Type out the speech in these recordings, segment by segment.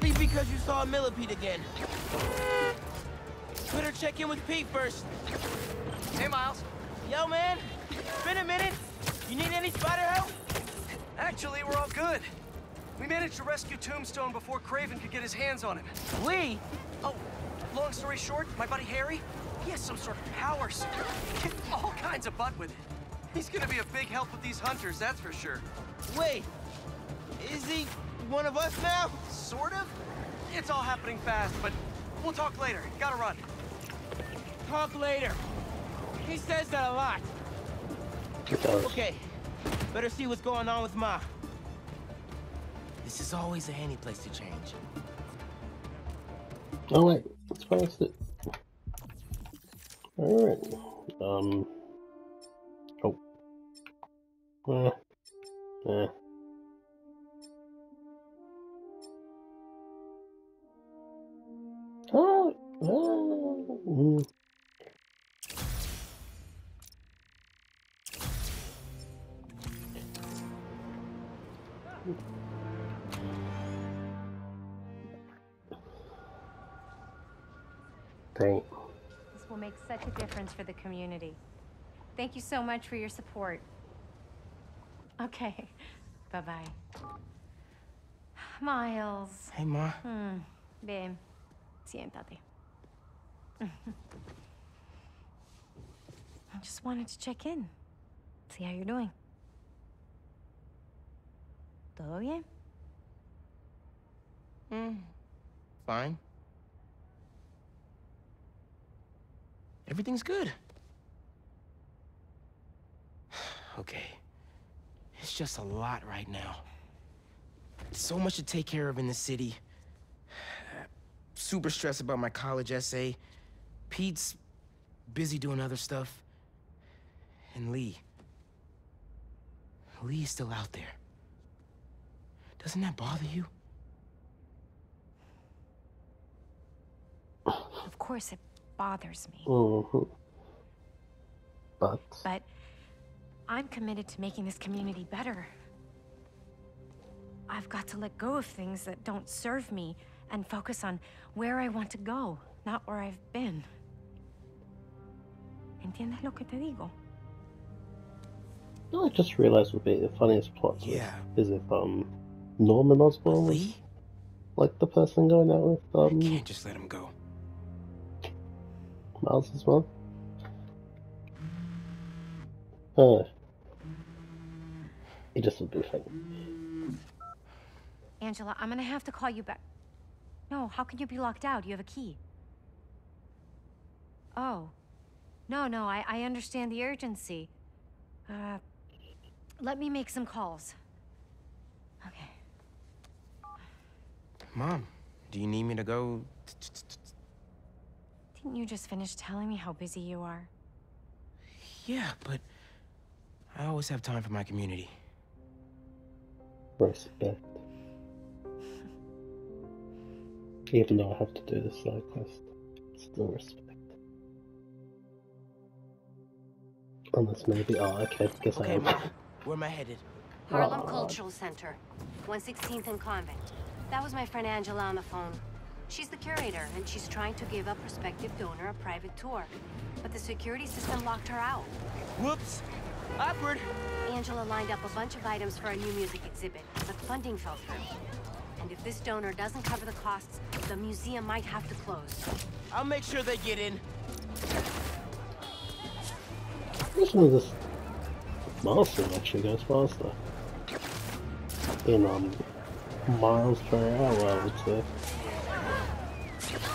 be because you saw a millipede again. Better check in with Pete first. Hey, Miles. Yo, man. It's been a minute. You need any spider help? Actually, we're all good. We managed to rescue Tombstone before Kraven could get his hands on him. We? Oh, long story short, my buddy Harry, he has some sort of powers. Kick all kinds of butt with it. He's gonna be a big help with these hunters, that's for sure. Wait. Is he one of us now? Sort of? It's all happening fast, but we'll talk later. Gotta run. Talk later. He says that a lot. Okay. Better see what's going on with Ma. This is always a handy place to change. Oh wait, let's past it. Alright. Um. Oh. Eh. Eh. Ah. mm. This will make such a difference for the community. Thank you so much for your support. Okay. Bye-bye. Miles. Hey, Ma. Hmm. Ven. Siéntate. I just wanted to check in. See how you're doing. ¿Todo bien? Hmm. Fine. Everything's good. okay. It's just a lot right now. So much to take care of in the city. Super stressed about my college essay. Pete's busy doing other stuff. And Lee. Lee's still out there. Doesn't that bother you? Of course it bothers me. Mhm. But But I'm committed to making this community better. I've got to let go of things that don't serve me and focus on where I want to go, not where I've been. ¿Entiendes lo que te digo? I just realized would be the funniest plot twist Yeah. is if um Norman Osborn was like the person going out with um Can't just let him go. Miles as well. Uh, it just would be funny. Angela, I'm gonna have to call you back. No, how can you be locked out? You have a key. Oh. No, no, I, I understand the urgency. Uh, let me make some calls. Okay. Mom, do you need me to go? Didn't you just finish telling me how busy you are? Yeah, but I always have time for my community. Respect. Even though I have to do this side quest, still respect. Unless maybe, oh, okay, guess I am. Ma, where am I headed? Harlem Aw. Cultural Center, 116th and Convent. That was my friend Angela on the phone. She's the curator, and she's trying to give a prospective donor a private tour. But the security system locked her out. Whoops. Awkward. Angela lined up a bunch of items for a new music exhibit, but funding fell through. And if this donor doesn't cover the costs, the museum might have to close. I'll make sure they get in. This one this milestone actually goes faster. In um miles per hour, I would say.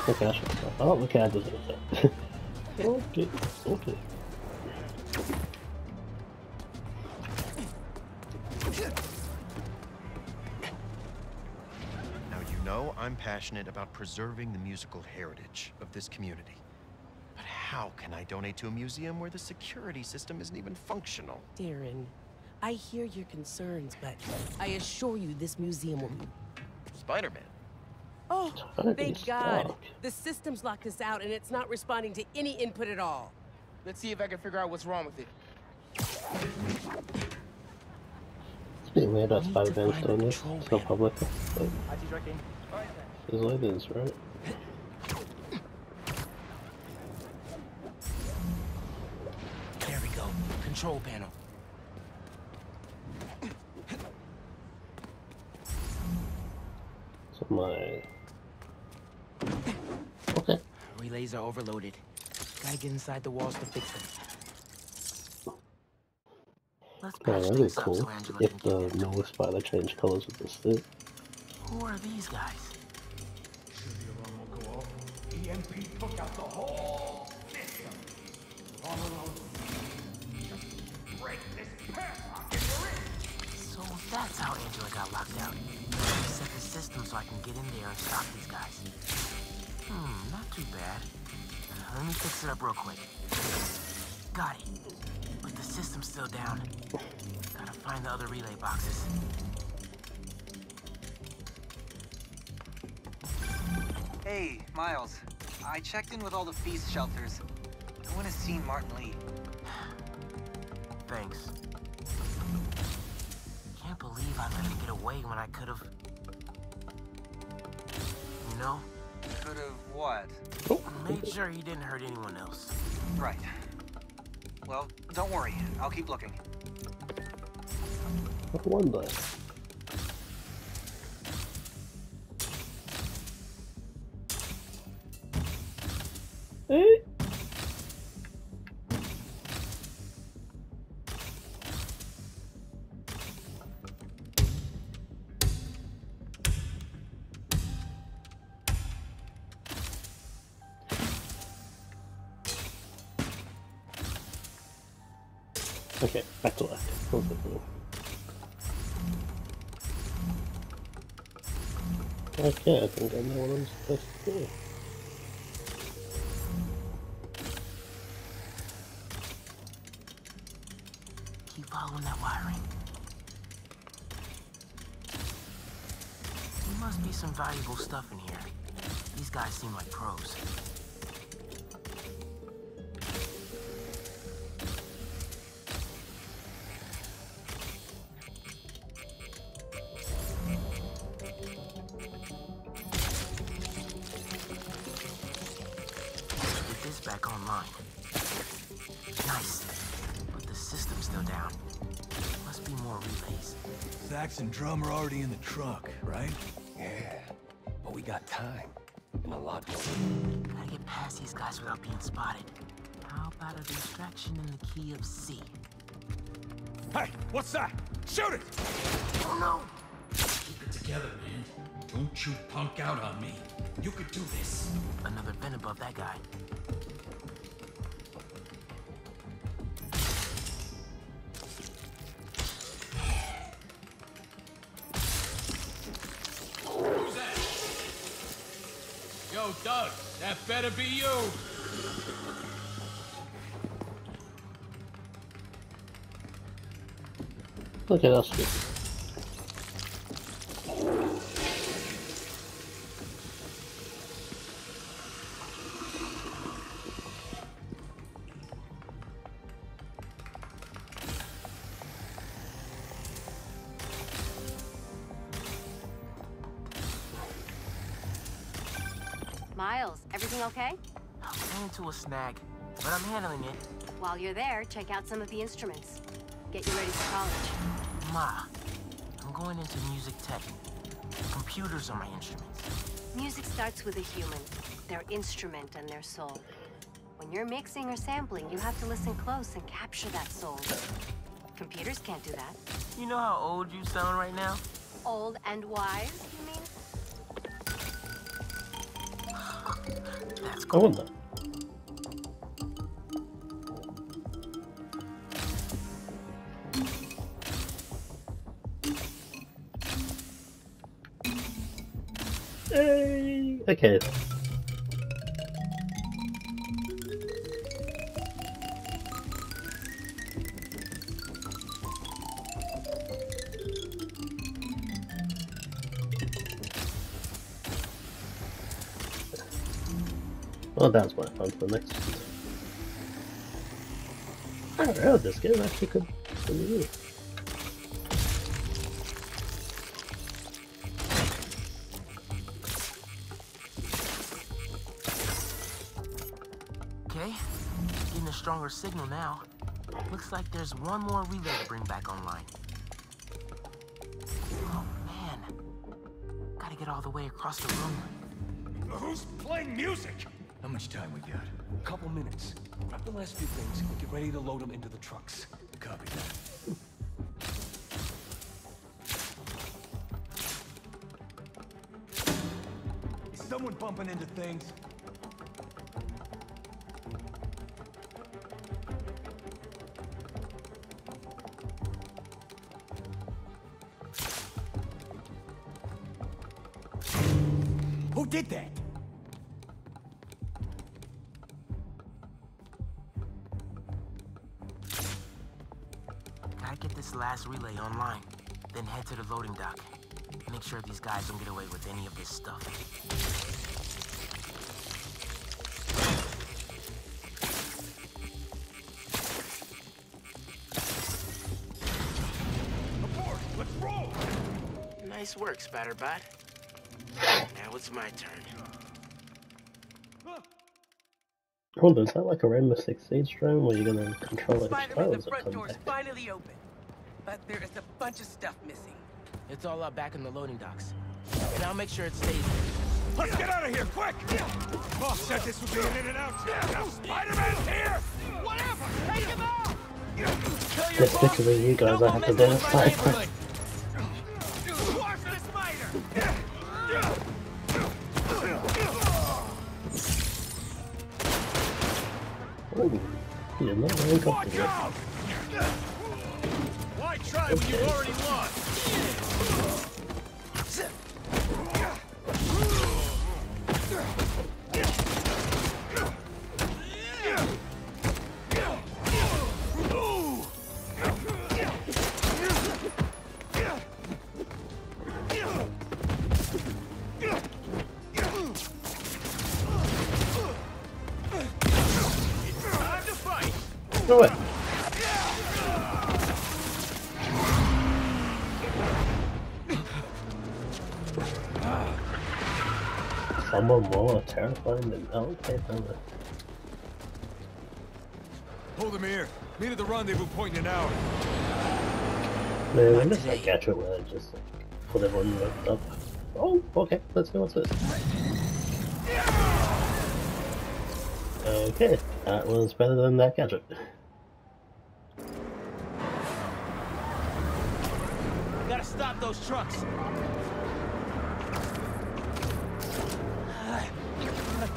Okay, I should stop. Oh, okay, I deserve that. okay, okay. Now, you know I'm passionate about preserving the musical heritage of this community. But how can I donate to a museum where the security system isn't even functional? Darren, I hear your concerns, but I assure you this museum will be... Spider-Man. Oh, Totally thank God. stuck. The system's locked us out and it's not responding to any input at all. Let's see if I can figure out what's wrong with it. It's a bit weird that I need to Spider-Man's find a doing this control so panel. public. But IT directing. All right Control panel. So my... Okay. Relays are overloaded. Gotta get inside the walls to fix them. Let's Yeah, that'd be cool so if the get into Noah it. Spider changed colors with the suit. Who are these guys? Should the alarm will go off, EMP took out the whole system. So that's how Angela got locked out. Set the system so I can get in there and stop these guys. Hmm, not too bad. Uh, let me fix it up real quick. Got it. But the system's still down. Gotta find the other relay boxes. Hey, Miles. I checked in with all the feast shelters. No one has seen Martin Lee. Thanks. Can't believe I let him get away when I could've... You know? Could have what? Oh. Made sure he didn't hurt anyone else. Right. Well, don't worry. I'll keep looking. I wonder. Okay, back to left. Okay, I think I know what I'm supposed to do. Keep following that wiring. There must be some valuable stuff in here. These guys seem like pros. Sax and drum are already in the truck, right? Yeah. But we got time. And a lot more. Gotta get past these guys without being spotted. How about a distraction in the key of C? Hey, what's that? Shoot it! Oh no! Keep it together, man. Don't you punk out on me. You could do this. Another vent above that guy. Doug, that better be you. Look at good. Miles, everything okay? I ran into a snag, but I'm handling it. While you're there, check out some of the instruments. Get you ready for college. Ma, I'm going into music tech. Computers are my instruments. Music starts with a human, their instrument and their soul. When you're mixing or sampling, you have to listen close and capture that soul. Computers can't do that. You know how old you sound right now? Old and wise, you mean? That's cool. Hey, okay. Well, that was my fun for next. I don't know, this game actually could be Okay, getting a stronger signal now. Looks like there's one more relay to bring back online. Oh man, gotta get all the way across the room. Who's playing music? How much time we got? A Couple minutes. Grab the last few things and get ready to load them into the trucks. Copy that. Is someone bumping into things? Who did that? Last relay online, then head to the loading dock. Make sure these guys don't get away with any of this stuff. Aboard! Let's roll! Nice work, Spatterbot. Now it's my turn. Hold on, is that like a Rainbow Six Siege drone where you're gonna control it Spider-Man, oh, the it front door's back? finally open. But there is a bunch of stuff missing. It's all up back in the loading docks. And I'll make sure it stays Let's get out of here, quick! Oh, Boss said this would be an in and out. Now Spider-Man's here! Whatever! Take him out! It's because of you guys I have to do this fight. Watch the spider! Ooh, you're not very Watch comfortable. Try when you already lost? Do it! Someone more terrifying than okay, fine. Hold him here. Meet at the rendezvous point in an hour. Man, I miss that gadget where I just like, put everyone roped up. Oh, okay, let's see what's this. Okay, that was better than that gadget. Gotta stop those trucks.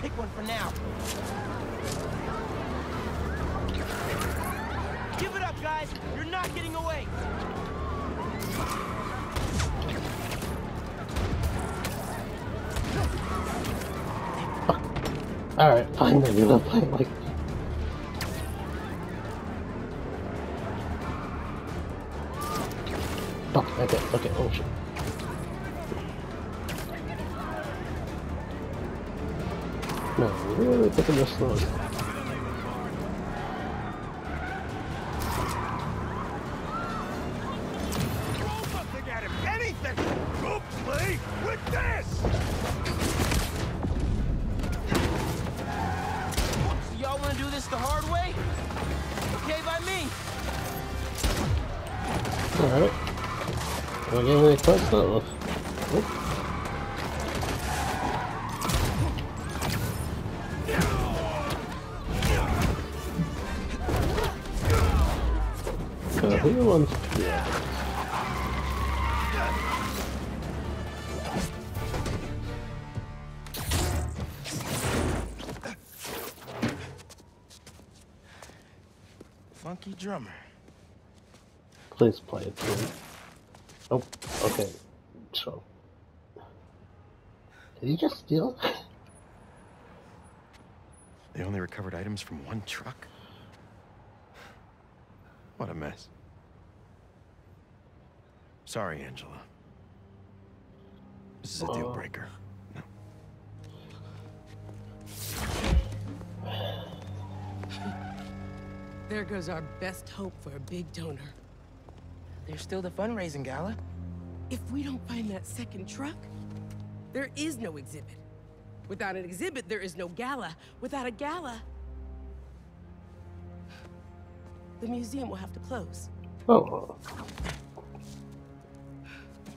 Pick one for now. Give it up, guys! You're not getting away! Alright, fine, then you're not playing like okay, okay, oh shit. No, really picking this slow. Throw something at him! Anything! Go play with Oop. Who wants yeah. Funky drummer. Please play it through. Oh, okay. So. Did he just steal? They only recovered items from one truck? What a mess. Sorry, Angela. This is a deal breaker. No. There goes our best hope for a big donor. There's still the fundraising gala. If we don't find that second truck, there is no exhibit. Without an exhibit, there is no gala. Without a gala, the museum will have to close. Oh,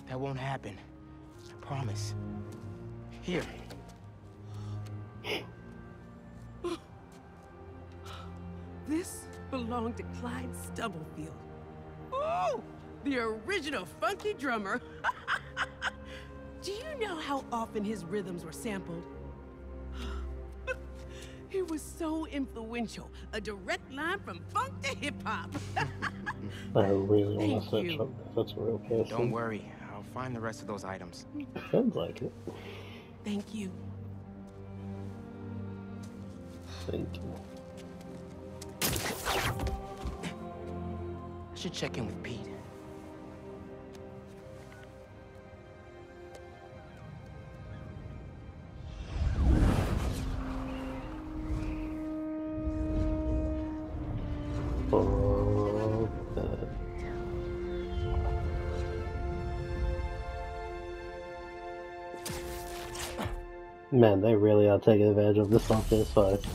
That won't happen. I promise. Here. This belonged to Clyde Stubblefield. Oh, the original funky drummer. Do you know how often his rhythms were sampled? He was so influential, a direct line from funk to hip hop. I really want to search up if that's a real person. Don't worry. I'll find the rest of those items. Sounds like it. Thank you. Thank you. I should check in with Pete. Man, they really are taking advantage of this on PS5.